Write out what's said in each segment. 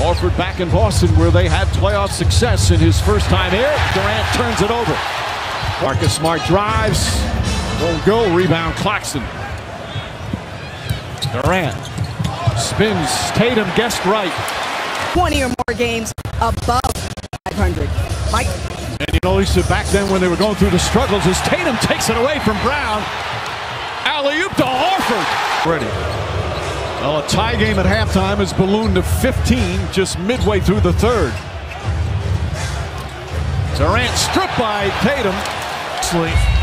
Horford back in Boston where they had playoff success in his first time here. Durant turns it over. Marcus Smart drives. Won't go. Rebound Claxton. Durant spins. Tatum guessed right. 20 or more games above 500. Mike? And you know, Lisa, back then when they were going through the struggles, as Tatum takes it away from Brown. Alley-oop to Horford. Ready. Well, a tie game at halftime has ballooned to 15 just midway through the third. Durant stripped by Tatum.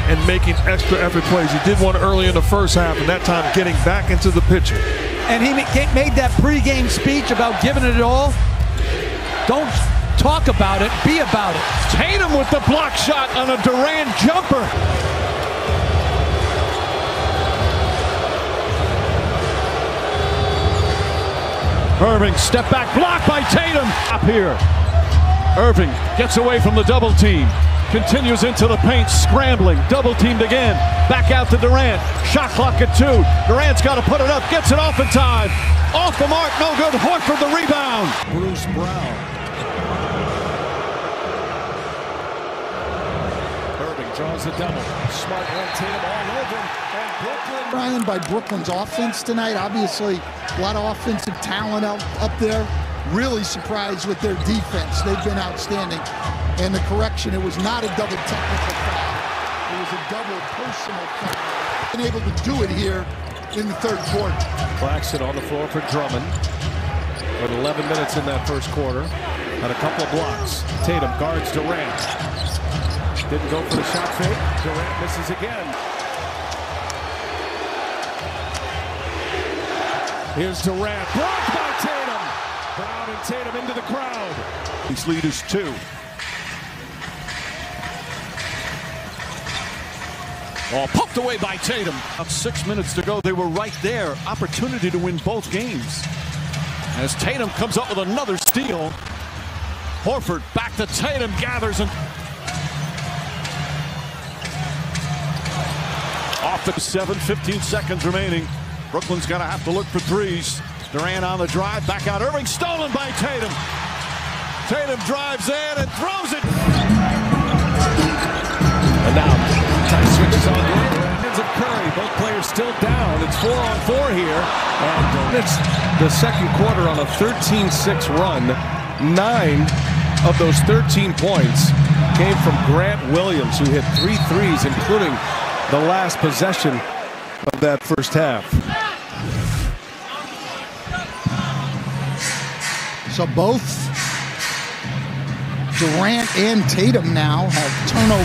And making extra effort plays. He did one early in the first half, and that time getting back into the picture. And he made that pregame speech about giving it all. Don't talk about it, be about it. Tatum with the block shot on a Durant jumper. Irving, step back, blocked by Tatum. Up here. Irving gets away from the double team. Continues into the paint, scrambling, double teamed again. Back out to Durant. Shot clock at two. Durant's got to put it up, gets it off in time. Off the mark, no good. Horford the rebound. Bruce Brown. Irving draws the double. Smart and Tatum all over. And Brooklyn. Brian by Brooklyn's offense tonight. Obviously, a lot of offensive talent out, up there. Really surprised with their defense. They've been outstanding. And the correction, it was not a double technical foul. It was a double personal foul. Been able to do it here in the third quarter. Claxton on the floor for Drummond. With 11 minutes in that first quarter. Had a couple of blocks. Tatum guards Durant. Didn't go for the shot fake. Durant misses again. Here's Durant. Blocked by Tatum. Brown and Tatum into the crowd. These lead is two. Oh, poked away by Tatum. About six minutes to go. They were right there. Opportunity to win both games. As Tatum comes up with another steal. Horford back to Tatum, gathers and off the 7, 15 seconds remaining. Brooklyn's going to have to look for threes. Durant on the drive, back out. Irving stolen by Tatum. Tatum drives in and throws it. And now Theis switches on hands of Curry. Both players still down. It's four on four here. And uh, it's the second quarter on a 13-6 run. Nine of those 13 points came from Grant Williams, who hit three threes, including the last possession of that first half. So both Durant and Tatum now have turnover.